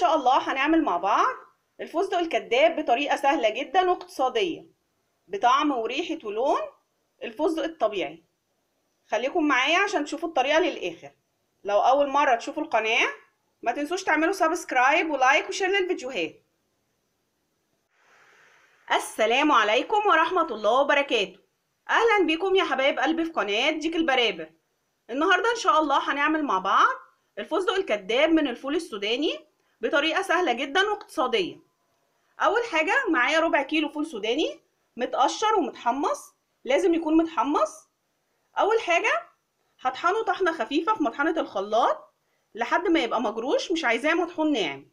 شاء الله هنعمل مع بعض الفستق الكداب بطريقة سهلة جدا واقتصادية بطعم وريحة ولون الفستق الطبيعي. خليكم معايا عشان تشوفوا الطريقة للآخر. لو أول مرة تشوفوا القناة ما تنسوش تعملوا subscribe و like و share للفيديوهات. السلام عليكم ورحمة الله وبركاته. أهلا بكم يا حبايب قلبي في قناة ديك البرابر. النهاردة إن شاء الله هنعمل مع بعض الفستق الكداب من الفول السوداني بطريقة سهلة جدا واقتصادية. أول حاجة معايا ربع كيلو فول سوداني متقشر ومتحمص لازم يكون متحمص. أول حاجة هطحنه طحنة خفيفة في مطحنة الخلاط لحد ما يبقى مجروش مش عايزاه مطحون ناعم.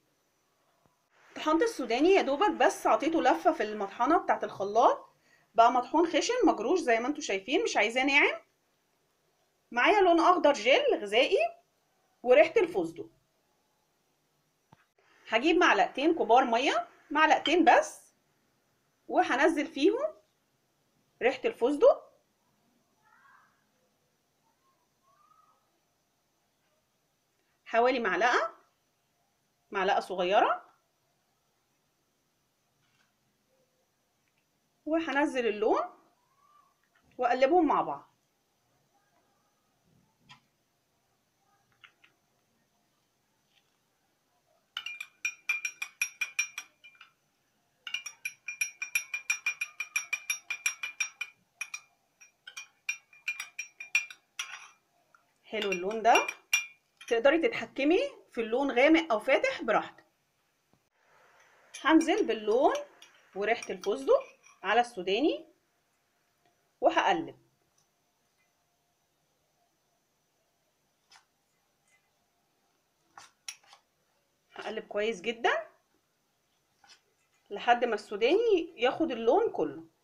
طحنت السوداني يا دوبك بس عطيته لفة في المطحنة بتاعت الخلاط. بقى مطحون خشن مجروش زي ما أنتوا شايفين مش عايزاه ناعم. معايا لون أخضر جل غذائي وريحة الفستق. هجيب معلقتين كبار مية معلقتين بس وهنزل فيهم ريحة الفستق. حوالي معلقة معلقة صغيرة. وهنزل اللون وأقلبهم مع بعض. حلو اللون ده. تقدري تتحكمي في اللون غامق أو فاتح براحتك. هنزل باللون وريحة الفستق على السوداني وهقلب. هقلب كويس جدا لحد ما السوداني ياخد اللون كله.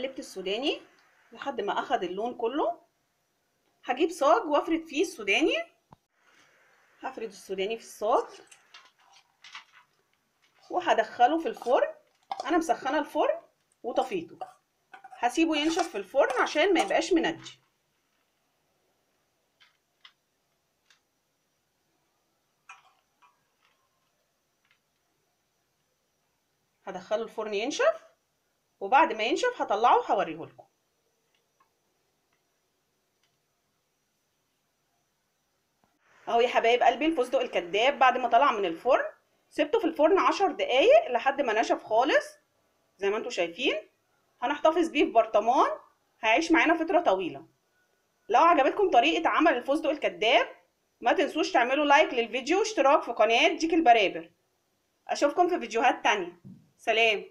قلبت السوداني لحد ما أخد اللون كله. هجيب صاج وأفرد فيه السوداني. هفرد السوداني في الصاج. وهدخله في الفرن. أنا مسخنة الفرن وطفيته. هسيبه ينشف في الفرن عشان ما يبقاش منجي هدخله الفرن ينشف. وبعد ما ينشف هطلعه وهوريه لكم. اهو يا حبايب قلبي الفستق الكداب بعد ما طلع من الفرن سبته في الفرن عشر دقايق لحد ما نشف خالص زي ما أنتم شايفين. هنحتفظ بيه في برطمان هيعيش معانا فترة طويلة. لو عجبتكم طريقة عمل الفستق الكداب ما تنسوش تعملوا لايك للفيديو واشتراك في قناة ديك البرابر. أشوفكم في فيديوهات تانية. سلام.